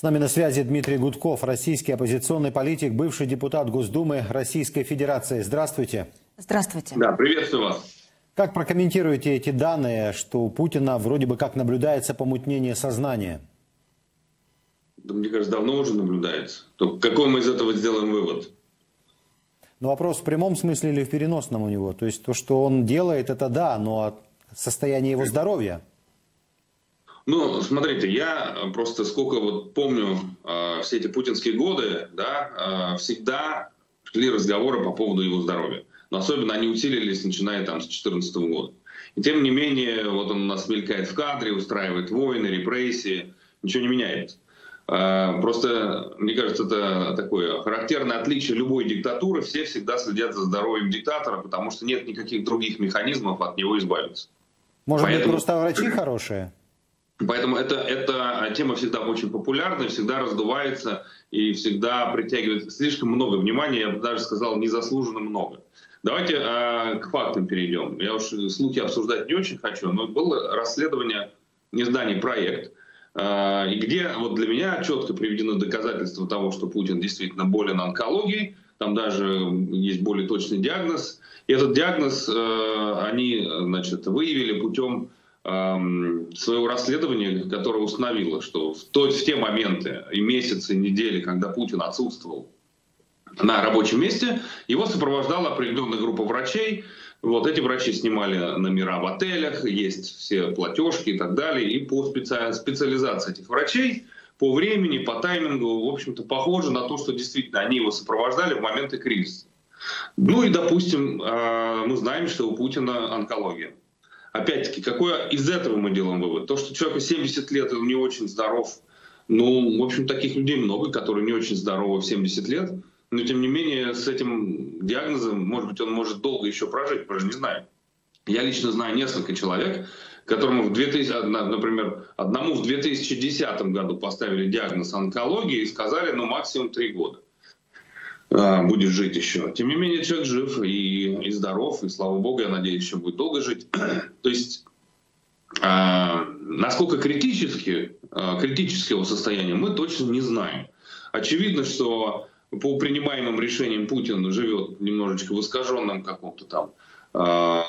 С нами на связи Дмитрий Гудков, российский оппозиционный политик, бывший депутат Госдумы Российской Федерации. Здравствуйте. Здравствуйте. Да, приветствую вас. Как прокомментируете эти данные, что у Путина вроде бы как наблюдается помутнение сознания? Да, мне кажется, давно уже наблюдается. То какой мы из этого сделаем вывод? Но вопрос в прямом смысле или в переносном у него? То есть то, что он делает, это да, но состояние его здоровья – ну, смотрите, я просто сколько вот помню э, все эти путинские годы, да, э, всегда шли разговоры по поводу его здоровья. Но особенно они усилились, начиная там с 2014 года. И тем не менее, вот он у нас мелькает в кадре, устраивает войны, репрессии, ничего не меняется. Э, просто, мне кажется, это такое характерное отличие любой диктатуры. Все всегда следят за здоровьем диктатора, потому что нет никаких других механизмов от него избавиться. Может Поэтому... быть, просто врачи хорошие? Поэтому это, эта тема всегда очень популярна, всегда раздувается и всегда притягивает слишком много внимания, я бы даже сказал, незаслуженно много. Давайте э, к фактам перейдем. Я уж слухи обсуждать не очень хочу, но было расследование издания «Проект», э, где вот для меня четко приведено доказательство того, что Путин действительно болен онкологией, там даже есть более точный диагноз. И этот диагноз э, они значит, выявили путем своего расследования, которое установило, что в, то, в те моменты и месяцы, и недели, когда Путин отсутствовал на рабочем месте, его сопровождала определенная группа врачей. Вот эти врачи снимали номера в отелях, есть все платежки и так далее. И по специ... специализации этих врачей, по времени, по таймингу, в общем-то, похоже на то, что действительно они его сопровождали в моменты кризиса. Ну и, допустим, а, мы знаем, что у Путина онкология. Опять-таки, какое из этого мы делаем вывод? То, что человеку 70 лет, и он не очень здоров. Ну, в общем, таких людей много, которые не очень здоровы в 70 лет. Но, тем не менее, с этим диагнозом, может быть, он может долго еще прожить, просто не знаю. Я лично знаю несколько человек, которому в 2000, например, одному в 2010 году поставили диагноз онкологии и сказали, ну, максимум 3 года. А, будет жить еще. Тем не менее, человек жив и, и здоров, и слава богу, я надеюсь, еще будет долго жить. То есть, а, насколько критически, а, критического состояния мы точно не знаем. Очевидно, что по принимаемым решениям Путин живет немножечко в искаженном каком-то там а,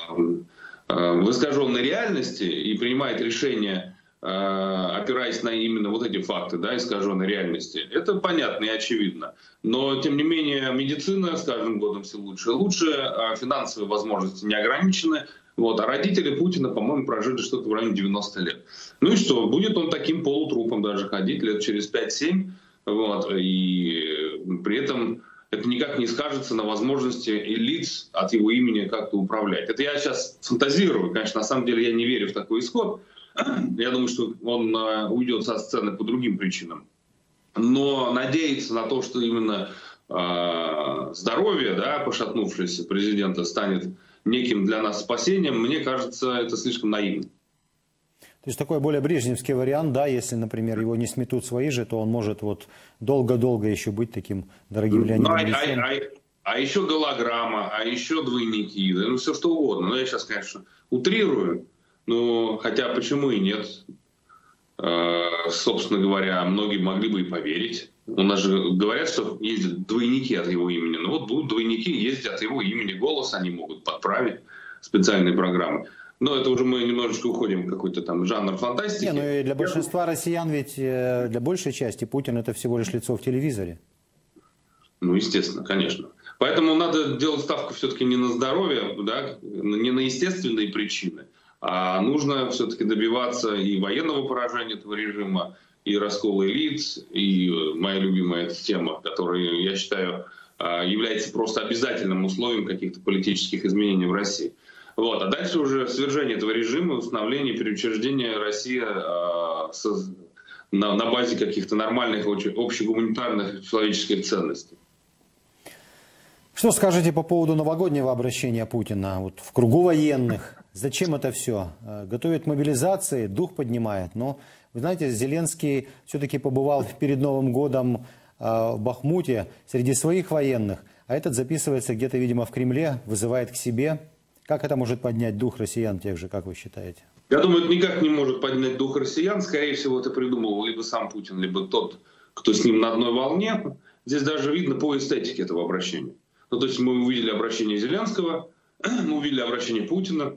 а, в искаженной реальности и принимает решения Э, опираясь на именно вот эти факты да, искаженной реальности. Это понятно и очевидно. Но, тем не менее, медицина с каждым годом все лучше и лучше, а финансовые возможности не ограничены. Вот, а родители Путина, по-моему, прожили что-то в районе 90 лет. Ну и что, будет он таким полутрупом даже ходить лет через 5-7, вот, и при этом это никак не скажется на возможности лиц от его имени как-то управлять. Это я сейчас фантазирую, конечно, на самом деле я не верю в такой исход, я думаю, что он э, уйдет со сцены по другим причинам. Но надеяться на то, что именно э, здоровье, да, пошатнувшегося президента станет неким для нас спасением, мне кажется, это слишком наивно. То есть такой более брежневский вариант, да, если, например, его не сметут свои же, то он может вот долго-долго еще быть таким дорогим Леонидом ну, а, а, а, а еще голограмма, а еще двойники, ну все что угодно. Но я сейчас, конечно, утрирую. Ну, хотя почему и нет? Э, собственно говоря, многие могли бы и поверить. У нас же говорят, что ездят двойники от его имени. Ну вот будут двойники ездить от его имени. Голос они могут подправить специальные программы. Но это уже мы немножечко уходим в какой-то там жанр фантастики. Не, ну и для большинства россиян ведь, э, для большей части, Путин это всего лишь лицо в телевизоре. Ну, естественно, конечно. Поэтому надо делать ставку все-таки не на здоровье, да, не на естественные причины, а нужно все-таки добиваться и военного поражения этого режима, и раскола элит, и э, моя любимая тема, которая, я считаю, а, является просто обязательным условием каких-то политических изменений в России. Вот. А дальше уже свержение этого режима, установление переучреждения России на, на базе каких-то нормальных, общегуманитарных человеческих ценностей. Что скажете по поводу новогоднего обращения Путина вот, в кругу военных? Зачем это все? Э, готовит мобилизации, дух поднимает. Но, вы знаете, Зеленский все-таки побывал перед Новым годом э, в Бахмуте среди своих военных, а этот записывается где-то, видимо, в Кремле, вызывает к себе. Как это может поднять дух россиян тех же, как вы считаете? Я думаю, это никак не может поднять дух россиян. Скорее всего, это придумал либо сам Путин, либо тот, кто с ним на одной волне. Здесь даже видно по эстетике этого обращения. Ну, то есть мы увидели обращение Зеленского, мы увидели обращение Путина.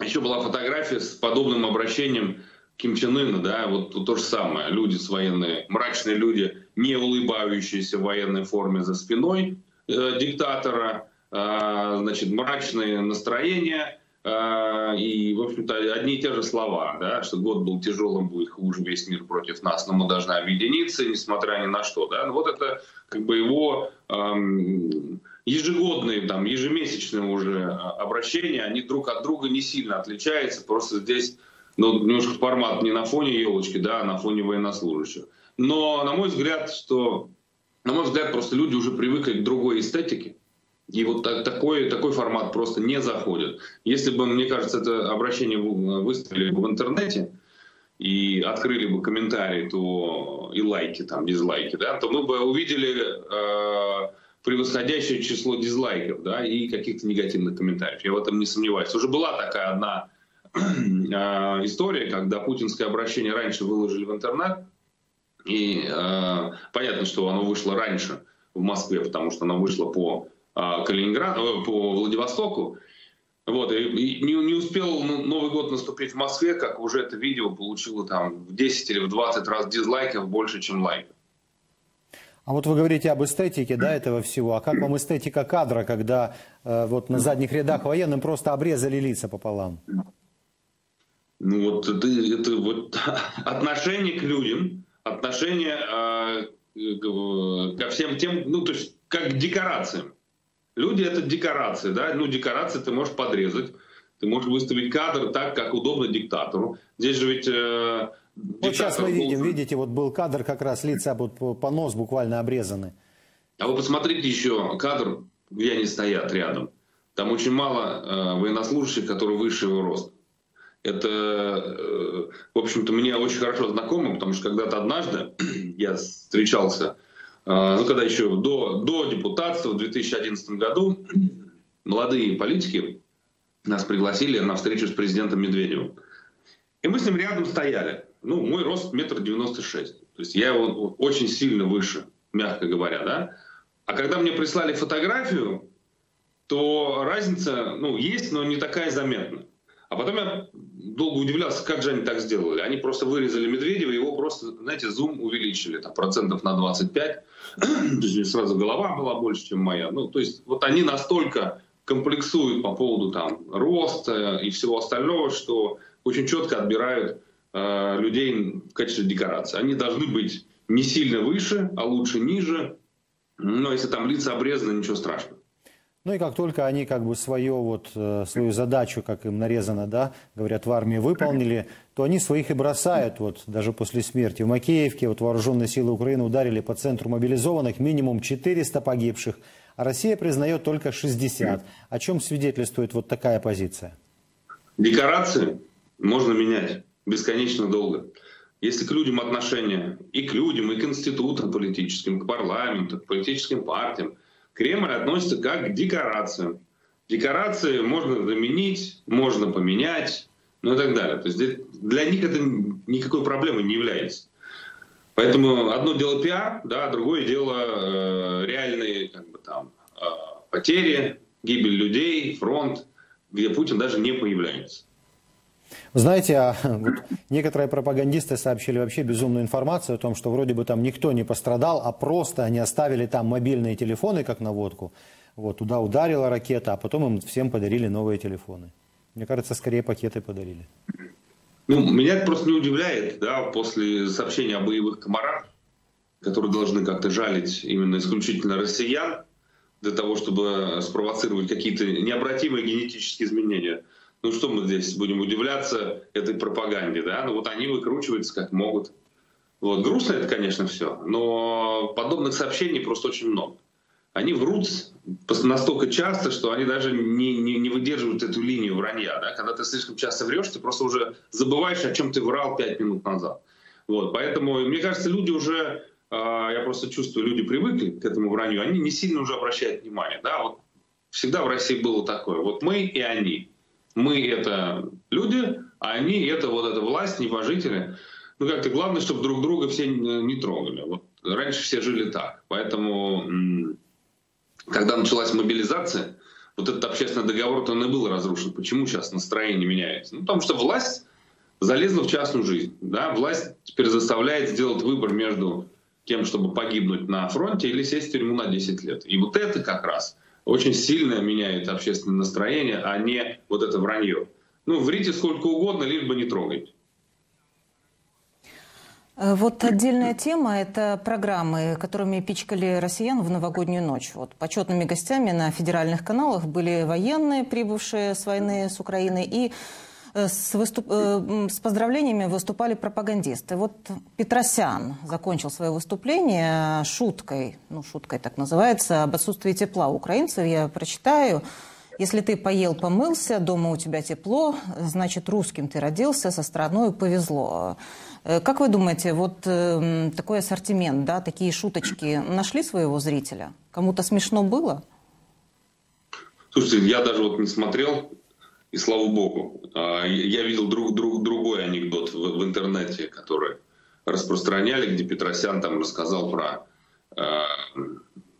Еще была фотография с подобным обращением Ким Чен Ына, да, вот то же самое. Люди с военной, мрачные люди, не улыбающиеся в военной форме за спиной э, диктатора, э, значит, мрачные настроения э, и, в общем-то, одни и те же слова, да, что год был тяжелым, будет хуже, весь мир против нас, но мы должны объединиться, несмотря ни на что, да. Ну, вот это как бы его эм, ежегодные, там, ежемесячные уже обращения, они друг от друга не сильно отличаются, просто здесь ну, немножко формат не на фоне елочки, да, а на фоне военнослужащих. Но, на мой взгляд, что, на мой взгляд, просто люди уже привыкли к другой эстетике. И вот так, такой, такой формат просто не заходит. Если бы, мне кажется, это обращение выставили в интернете и открыли бы комментарии, то и лайки, там, дизлайки, да, то мы бы увидели э, превосходящее число дизлайков, да, и каких-то негативных комментариев. Я в этом не сомневаюсь. Уже была такая одна А, история, когда путинское обращение раньше выложили в интернет, и э, понятно, что оно вышло раньше в Москве, потому что оно вышло по э, Калининграду, по Владивостоку. Вот, и, и не, не успел Новый год наступить в Москве, как уже это видео получило там в 10 или в 20 раз дизлайков больше, чем лайков. А вот вы говорите об эстетике да, этого всего. А как вам эстетика кадра, когда э, вот на задних рядах военным просто обрезали лица пополам? Ну вот это, это вот отношение к людям, отношение э, ко всем тем, ну то есть как к декорациям. Люди это декорации, да, ну декорации ты можешь подрезать, ты можешь выставить кадр так, как удобно диктатору. Здесь же ведь э, вот сейчас мы видим, был... видите, вот был кадр как раз лица вот по нос буквально обрезаны. А вы посмотрите еще кадр, где они стоят рядом. Там очень мало э, военнослужащих, которые выше его роста это, э, в общем-то, мне очень хорошо знакомо, потому что когда-то однажды я встречался, э, ну, когда еще до, до депутатства в 2011 году, молодые политики нас пригласили на встречу с президентом Медведевым. И мы с ним рядом стояли. Ну, мой рост метр девяносто шесть. То есть я его очень сильно выше, мягко говоря, да. А когда мне прислали фотографию, то разница, ну, есть, но не такая заметная. А потом я долго удивлялся, как же они так сделали. Они просто вырезали Медведева, его просто, знаете, зум увеличили там, процентов на 25. то есть сразу голова была больше, чем моя. Ну, то есть вот они настолько комплексуют по поводу там роста и всего остального, что очень четко отбирают э, людей в качестве декорации. Они должны быть не сильно выше, а лучше ниже. Но если там лица обрезаны, ничего страшного. Ну и как только они как бы свое, вот, э, свою задачу, как им нарезано, да, говорят, в армии выполнили, то они своих и бросают, вот, даже после смерти. В Макеевке вот, вооруженные силы Украины ударили по центру мобилизованных минимум 400 погибших, а Россия признает только 60. О чем свидетельствует вот такая позиция? Декорации можно менять бесконечно долго. Если к людям отношения и к людям, и к институтам политическим, к парламенту, к политическим партиям – Кремль относится как к декорациям. Декорации можно заменить, можно поменять, ну и так далее. То есть для них это никакой проблемой не является. Поэтому одно дело пиар, да, другое дело э, реальные как бы, там, э, потери, гибель людей, фронт, где Путин даже не появляется. Знаете, а, вот некоторые пропагандисты сообщили вообще безумную информацию о том, что вроде бы там никто не пострадал, а просто они оставили там мобильные телефоны, как наводку. Вот, туда ударила ракета, а потом им всем подарили новые телефоны. Мне кажется, скорее пакеты подарили. Ну, меня это просто не удивляет, да, после сообщения о боевых комарах, которые должны как-то жалить именно исключительно россиян, для того, чтобы спровоцировать какие-то необратимые генетические изменения – ну что мы здесь будем удивляться этой пропаганде, да? Ну вот они выкручиваются как могут. Вот. Грустно это, конечно, все, но подобных сообщений просто очень много. Они врут настолько часто, что они даже не, не, не выдерживают эту линию вранья. Да? Когда ты слишком часто врешь, ты просто уже забываешь, о чем ты врал пять минут назад. Вот. Поэтому, мне кажется, люди уже, а, я просто чувствую, люди привыкли к этому вранью, они не сильно уже обращают внимание. Да? Вот всегда в России было такое. Вот мы и они. Мы — это люди, а они — это вот эта власть, небожители. Ну, как-то главное, чтобы друг друга все не трогали. Вот, раньше все жили так. Поэтому, когда началась мобилизация, вот этот общественный договор, то он и был разрушен. Почему сейчас настроение меняется? Ну, потому что власть залезла в частную жизнь. Да? Власть теперь заставляет сделать выбор между тем, чтобы погибнуть на фронте или сесть в тюрьму на 10 лет. И вот это как раз очень сильно меняет общественное настроение, а не вот это вранье. Ну, врите сколько угодно, лишь бы не трогать. Э, вот отдельная тема – это программы, которыми пичкали россиян в новогоднюю ночь. Вот почетными гостями на федеральных каналах были военные, прибывшие с войны с Украины, и с, выступ... Э, с поздравлениями выступали пропагандисты. Вот Петросян закончил свое выступление шуткой, ну, шуткой так называется, об отсутствии тепла украинцев. Я прочитаю. Если ты поел, помылся, дома у тебя тепло, значит, русским ты родился, со страной повезло. Э, как вы думаете, вот э, такой ассортимент, да, такие шуточки нашли своего зрителя? Кому-то смешно было? Слушайте, я даже вот не смотрел, и слава богу. А, я видел друг, друг, другой анекдот в, в интернете, который распространяли, где Петросян там рассказал про, э,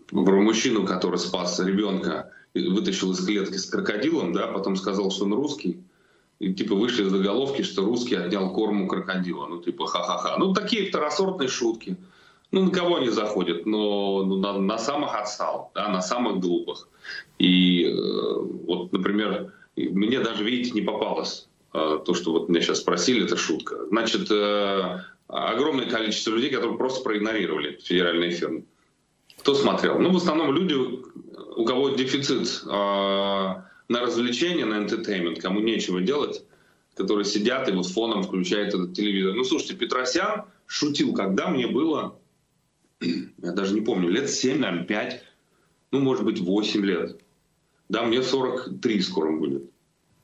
про мужчину, который спас ребенка, вытащил из клетки с крокодилом, да, потом сказал, что он русский и типа вышли в заголовки, что русский отнял корму крокодила. Ну, типа, ха-ха-ха. Ну, такие второсортные шутки. Ну, на кого они заходят? Но ну, на, на самых отстал, да, на самых глупых. И э, вот, например, мне даже, видите, не попалось э, то, что вот меня сейчас спросили, это шутка. Значит, э, огромное количество людей, которые просто проигнорировали федеральные фирмы. Кто смотрел? Ну, в основном люди, у кого дефицит э, на развлечение, на entertainment, кому нечего делать, которые сидят и вот фоном включают этот телевизор. Ну, слушайте, Петросян шутил, когда мне было, я даже не помню, лет 7, наверное, 5, ну, может быть, 8 лет. Да, мне 43 скоро будет.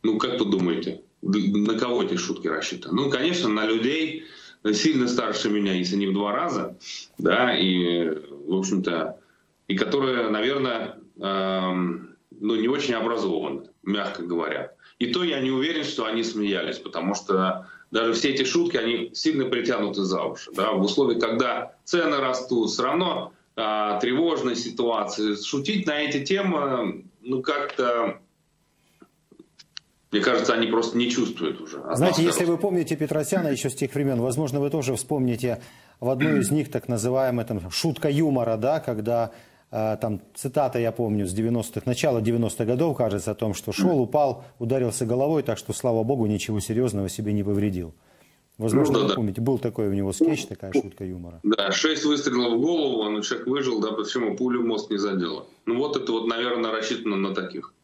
Ну, как вы думаете, на кого эти шутки рассчитаны? Ну, конечно, на людей сильно старше меня, если не в два раза, да, и, в общем-то, и которые, наверное, эм, ну, не очень образованы, мягко говоря. И то я не уверен, что они смеялись, потому что даже все эти шутки, они сильно притянуты за уши. Да? В условиях, когда цены растут, все равно а, тревожная ситуация. Шутить на эти темы, ну, как-то мне кажется, они просто не чувствуют уже. Знаете, если вы помните Петросяна еще с тех времен, возможно, вы тоже вспомните в одной из них так называемая там, шутка юмора, да, когда а, там цитата, я помню, с 90-х, начала 90-х годов, кажется, о том, что шел, упал, ударился головой, так что, слава богу, ничего серьезного себе не повредил. Возможно, ну, да, вы помните, был такой у него скетч, такая шутка юмора. Да, шесть выстрелов в голову, он человек выжил, да, почему пулю мозг не задела. Ну вот это вот, наверное, рассчитано на таких.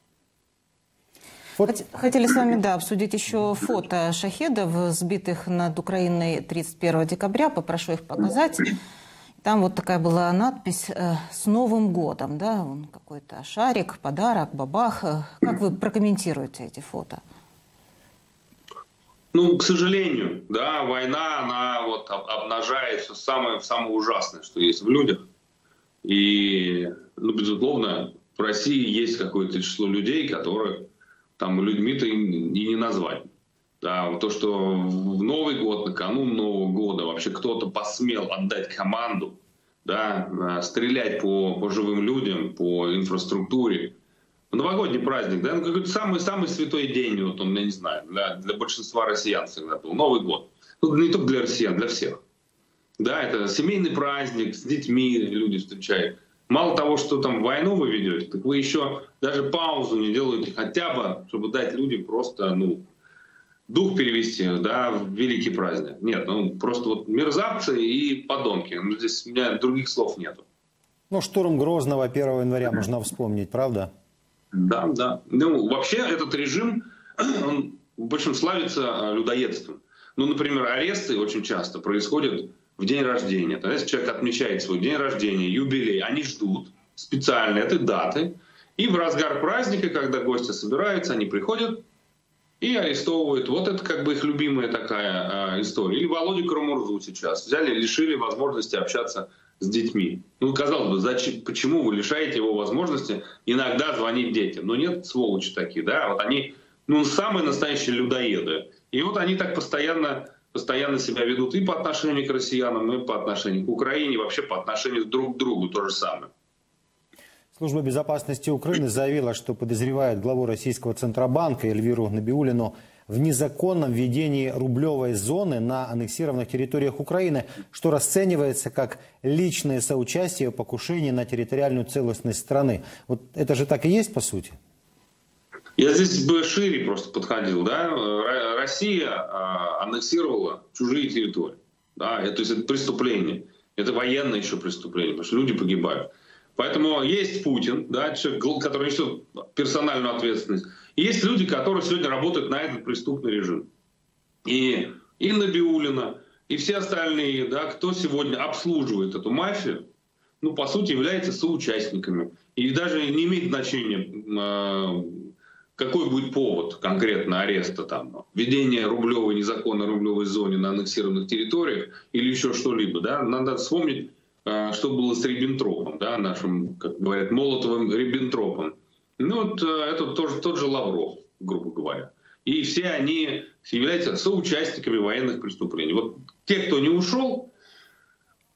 Вот. Хотели с вами, да, обсудить еще фото шахедов, сбитых над Украиной 31 декабря. Попрошу их показать. Там вот такая была надпись э, «С Новым годом», да, он какой-то шарик, подарок, бабах. Э, как вы прокомментируете эти фото? Ну, к сожалению, да, война, она вот обнажает все самое, самое ужасное, что есть в людях. И, ну, безусловно, в России есть какое-то число людей, которые там людьми-то и не назвать. Да, то, что в Новый год, накануне Нового года вообще кто-то посмел отдать команду, да, э, стрелять по, по живым людям, по инфраструктуре. Новогодний праздник, да, ну какой-то самый, самый святой день, вот он, я не знаю, для, для большинства россиян всегда был. Новый год. Ну, не только для россиян, для всех. Да, это семейный праздник, с детьми люди встречают. Мало того, что там войну вы ведете, так вы еще даже паузу не делаете, хотя бы, чтобы дать людям просто, ну, дух перевести, да, в великий праздник. Нет, ну просто вот мерзавцы и подонки. Ну, здесь у меня других слов нету. Ну, штурм Грозного 1 января можно вспомнить, правда? Да, да. Ну, вообще этот режим, он в общем славится а, людоедством. Ну, например, аресты очень часто происходят в день рождения. То есть человек отмечает свой день рождения, юбилей, они ждут специально этой даты. И в разгар праздника, когда гости собираются, они приходят, и арестовывают. Вот это как бы их любимая такая э, история. Или Володю Карамурзу сейчас взяли, лишили возможности общаться с детьми. Ну, казалось бы, зачем, почему вы лишаете его возможности иногда звонить детям? Но нет, сволочи такие, да, вот они, ну, самые настоящие людоеды. И вот они так постоянно постоянно себя ведут и по отношению к россиянам, и по отношению к Украине, и вообще по отношению друг к другу то же самое. Служба безопасности Украины заявила, что подозревает главу российского Центробанка Эльвиру Набиулину в незаконном введении рублевой зоны на аннексированных территориях Украины, что расценивается как личное соучастие в покушении на территориальную целостность страны. Вот это же так и есть, по сути? Я здесь бы шире просто подходил. Да? Россия а, аннексировала чужие территории. Да? Это, то есть это преступление. Это военное еще преступление, потому что люди погибают. Поэтому есть Путин, да, человек, который несет персональную ответственность. Есть люди, которые сегодня работают на этот преступный режим. И Инна Биулина, и все остальные, да, кто сегодня обслуживает эту мафию, ну, по сути, являются соучастниками. И даже не имеет значения, а, какой будет повод конкретно ареста, там, введение рублевой, незаконной рублевой зоне на аннексированных территориях или еще что-либо. Да? Надо вспомнить, а, что было с Риббентропом, да, нашим, как говорят, Молотовым Риббентропом. Ну, э, это тоже тот же Лавров, грубо говоря. И все они являются соучастниками военных преступлений. Вот те, кто не ушел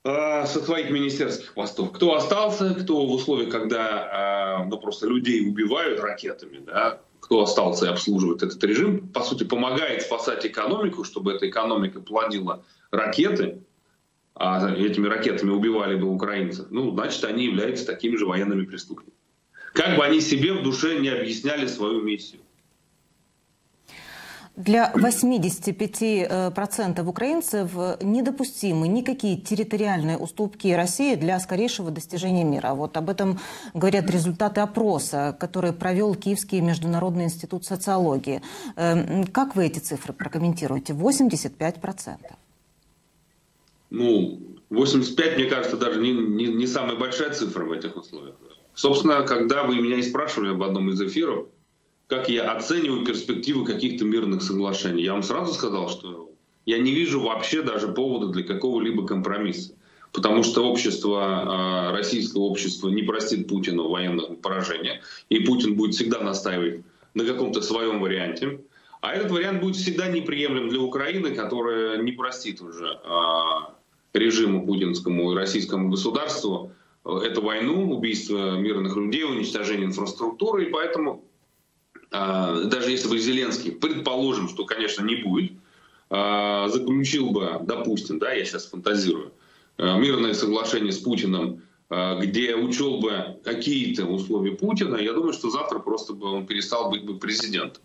э, со своих министерских постов, кто остался, кто в условиях, когда э, ну, просто людей убивают ракетами, да, кто остался и обслуживает этот режим, по сути, помогает спасать экономику, чтобы эта экономика плодила ракеты, а этими ракетами убивали бы украинцев, ну, значит, они являются такими же военными преступниками. Как бы они себе в душе не объясняли свою миссию. Для 85% украинцев недопустимы никакие территориальные уступки России для скорейшего достижения мира. Вот об этом говорят результаты опроса, который провел Киевский международный институт социологии. Эм, как вы эти цифры прокомментируете? 85%. Ну, 85, мне кажется, даже не, не, не самая большая цифра в этих условиях. Собственно, когда вы меня и спрашивали об одном из эфиров, как я оцениваю перспективы каких-то мирных соглашений, я вам сразу сказал, что я не вижу вообще даже повода для какого-либо компромисса. Потому что общество, а, российское общество не простит Путину военного поражения, и Путин будет всегда настаивать на каком-то своем варианте. А этот вариант будет всегда неприемлем для Украины, которая не простит уже а, режиму путинскому и российскому государству эту войну, убийство мирных людей, уничтожение инфраструктуры, и поэтому а, даже если бы Зеленский, предположим, что, конечно, не будет, а, заключил бы, допустим, да, я сейчас фантазирую, а, мирное соглашение с Путиным, где учел бы какие-то условия Путина, я думаю, что завтра просто бы он перестал быть бы президентом.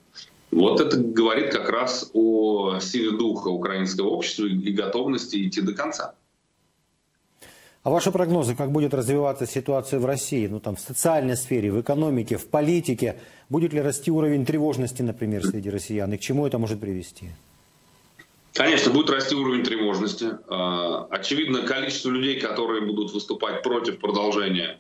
Вот это говорит как раз о силе духа украинского общества и готовности идти до конца. А ваши прогнозы, как будет развиваться ситуация в России, ну там в социальной сфере, в экономике, в политике? Будет ли расти уровень тревожности, например, среди россиян? И к чему это может привести? Конечно, будет расти уровень тревожности. А, очевидно, количество людей, которые будут выступать против продолжения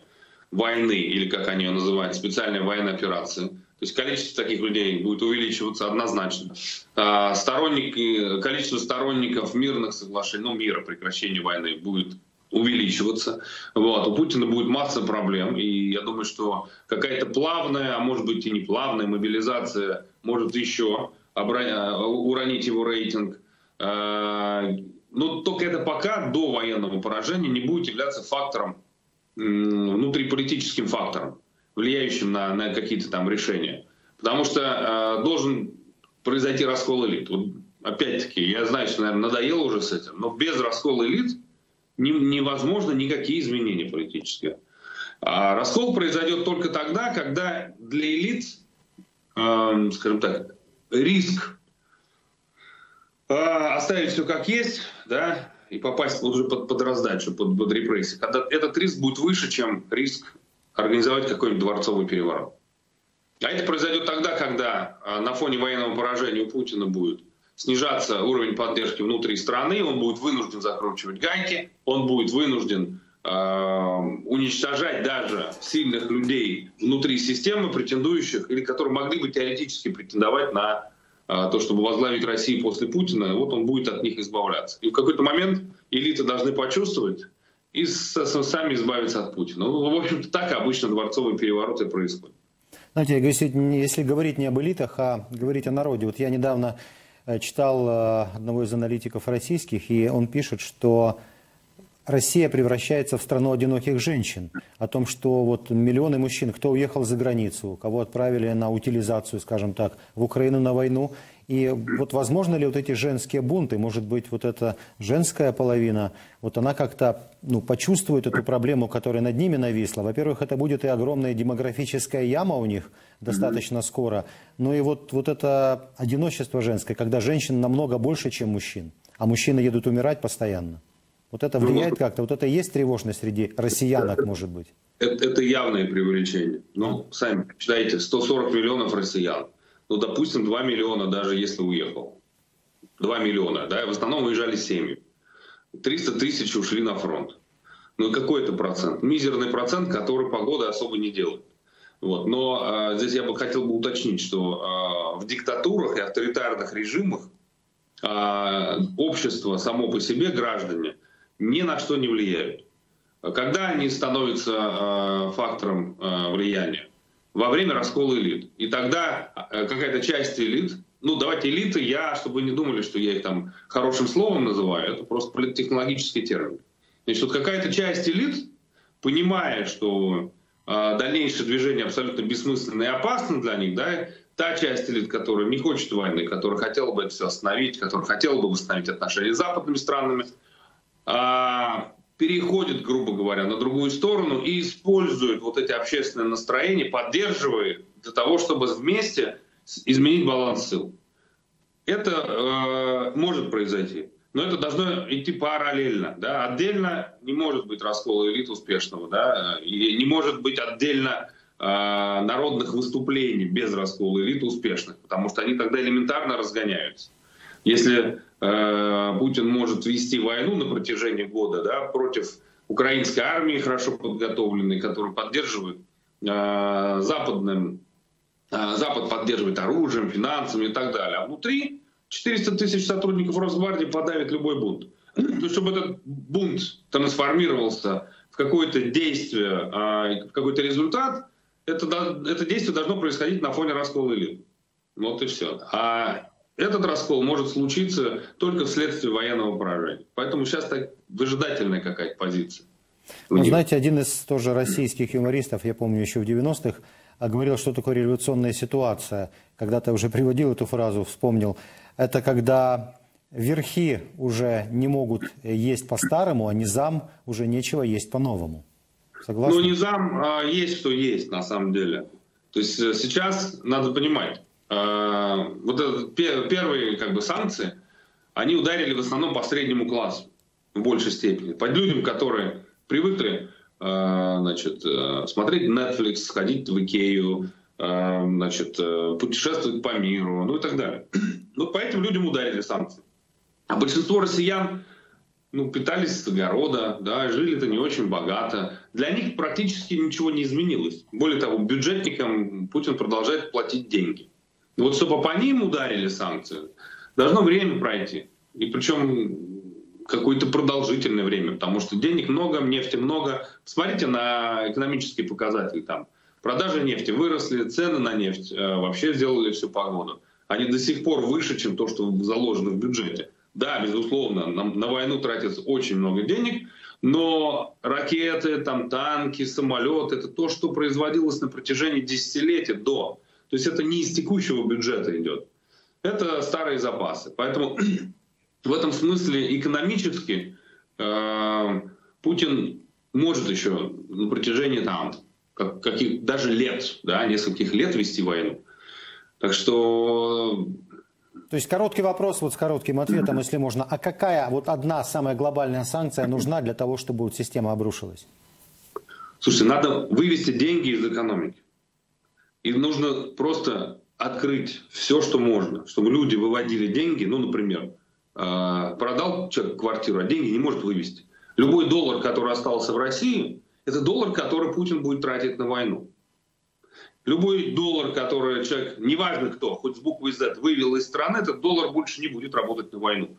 войны, или как они ее называют, специальной военной операции, то есть количество таких людей будет увеличиваться однозначно. А, сторонники, количество сторонников мирных соглашений, ну, мира, прекращения войны будет увеличиваться. Вот. У Путина будет масса проблем, и я думаю, что какая-то плавная, а может быть и не плавная мобилизация может еще уронить его рейтинг. А, но только это пока до военного поражения не будет являться фактором, внутриполитическим фактором, влияющим на, на какие-то там решения. Потому что э, должен произойти раскол элит. Вот, опять-таки, я знаю, что, наверное, надоело уже с этим, но без раскола элит невозможно никакие изменения политические. А раскол произойдет только тогда, когда для элит, э, скажем так, риск э, оставить все как есть, да, и попасть уже под, под раздачу, под, под репрессии, когда этот риск будет выше, чем риск организовать какой-нибудь дворцовый переворот. А это произойдет тогда, когда э, на фоне военного поражения у Путина будет снижаться уровень поддержки внутри страны, он будет вынужден закручивать гайки, он будет вынужден э, уничтожать даже сильных людей внутри системы, претендующих или которые могли бы теоретически претендовать на э, то, чтобы возглавить Россию после Путина, вот он будет от них избавляться. И в какой-то момент элиты должны почувствовать и сами избавиться от Путина. Ну, в общем-то, так обычно дворцовые перевороты происходят. Знаете, если говорить не об элитах, а говорить о народе. Вот я недавно читал э, одного из аналитиков российских, и он пишет, что Россия превращается в страну одиноких женщин. О том, что вот миллионы мужчин, кто уехал за границу, кого отправили на утилизацию, скажем так, в Украину на войну. И вот возможно ли вот эти женские бунты, может быть, вот эта женская половина, вот она как-то ну, почувствует эту проблему, которая над ними нависла. Во-первых, это будет и огромная демографическая яма у них достаточно mm-hmm. скоро. Ну и вот, вот это одиночество женское, когда женщин намного больше, чем мужчин, а мужчины едут умирать постоянно. Вот это влияет как-то? Вот это и есть тревожность среди россиянок, может быть? Это, это явное преувеличение. Ну, сами считайте, 140 миллионов россиян. Ну, допустим, 2 миллиона, даже если уехал. 2 миллиона, да, в основном уезжали семьи. 300 тысяч ушли на фронт. Ну и какой это процент? Мизерный процент, который погода особо не делает. Вот. Но э, здесь я бы хотел бы уточнить, что э, в диктатурах и авторитарных режимах э, общество само по себе, граждане, ни на что не влияют. Когда они становятся э, фактором э, влияния? Во время раскола элит. И тогда э, какая-то часть элит, ну давайте элиты, я, чтобы вы не думали, что я их там хорошим словом называю, это просто политтехнологический термин. Значит, вот какая-то часть элит, понимая, что дальнейшее движение абсолютно бессмысленно и опасно для них, да, та часть элит, которая не хочет войны, которая хотела бы это все остановить, которая хотела бы восстановить отношения с западными странами, переходит, грубо говоря, на другую сторону и использует вот эти общественные настроения, поддерживает для того, чтобы вместе изменить баланс сил. Это э, может произойти, но это должно идти параллельно. Да? Отдельно не может быть раскола элит успешного, да? и не может быть отдельно э, народных выступлений без раскола элит успешных, потому что они тогда элементарно разгоняются. Если э, Путин может вести войну на протяжении года да, против украинской армии, хорошо подготовленной, которую поддерживает э, западным, э, Запад поддерживает оружием, финансами и так далее. А внутри 400 тысяч сотрудников Росгвардии подавит любой бунт. Есть, чтобы этот бунт трансформировался в какое-то действие, э, в какой-то результат, это, это действие должно происходить на фоне раскола элит. Вот и все. А этот раскол может случиться только вследствие военного поражения. Поэтому сейчас так выжидательная какая-то позиция. Ну, знаете, один из тоже российских юмористов, я помню еще в 90-х, а, говорил, что такое революционная ситуация. Когда-то уже приводил эту фразу, вспомнил. Это когда верхи уже не могут есть по-старому, а низам уже нечего есть по-новому. Согласны? Ну, низам а, есть, что есть, на самом деле. То есть э, сейчас надо понимать, вот это, первые как бы, санкции, они ударили в основном по среднему классу в большей степени. Под людям, которые привыкли э, значит, э, смотреть Netflix, ходить в Икею, значит, путешествовать по миру, ну и так далее. Ну, по этим людям ударили санкции. А большинство россиян ну, питались с огорода, да, жили-то не очень богато. Для них практически ничего не изменилось. Более того, бюджетникам Путин продолжает платить деньги. Вот чтобы по ним ударили санкции, должно время пройти. И причем какое-то продолжительное время, потому что денег много, нефти много. Посмотрите на экономические показатели там. Продажи нефти выросли, цены на нефть э, вообще сделали всю погоду. Они до сих пор выше, чем то, что заложено в бюджете. Да, безусловно, на, на войну тратится очень много денег, но ракеты, там, танки, самолеты — это то, что производилось на протяжении десятилетий до. То есть это не из текущего бюджета идет. Это старые запасы. Поэтому в этом смысле экономически э, Путин может еще на протяжении там, как, каких, даже лет, да, нескольких лет вести войну. Так что... То есть короткий вопрос вот с коротким ответом, если можно. А какая вот одна самая глобальная санкция нужна для того, чтобы вот система обрушилась? Слушайте, надо вывести деньги из экономики. И нужно просто открыть все, что можно, чтобы люди выводили деньги, ну, например, а, продал человек квартиру, а деньги не может вывести. Любой доллар, который остался в России, это доллар, который Путин будет тратить на войну. Любой доллар, который человек, неважно кто, хоть с буквой Z, вывел из страны, этот доллар больше не будет работать на войну.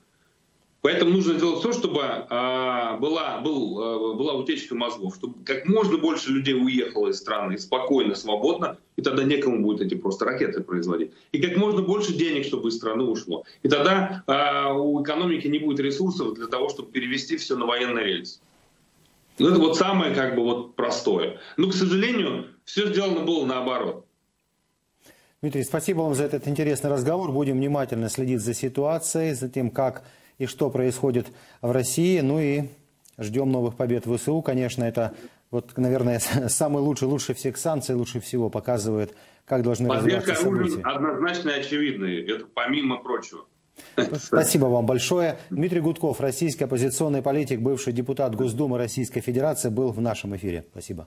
Поэтому нужно сделать все, чтобы э, была, был, э, была утечка мозгов, чтобы как можно больше людей уехало из страны спокойно, свободно, и тогда некому будет эти просто ракеты производить. И как можно больше денег, чтобы из страны ушло. И тогда э, у экономики не будет ресурсов для того, чтобы перевести все на военный рельс. Ну, это вот самое как бы вот простое. Но, к сожалению, все сделано было наоборот. Дмитрий, спасибо вам за этот интересный разговор. Будем внимательно следить за ситуацией, за тем, как и что происходит в России. Ну и ждем новых побед в ВСУ. Конечно, это, вот, наверное, самый лучший, лучше всех санкций, лучше всего показывает, как должны Поддержка развиваться события. однозначно и очевидная. Это помимо прочего. Спасибо вам большое. Дмитрий Гудков, российский оппозиционный политик, бывший депутат Госдумы Российской Федерации, был в нашем эфире. Спасибо.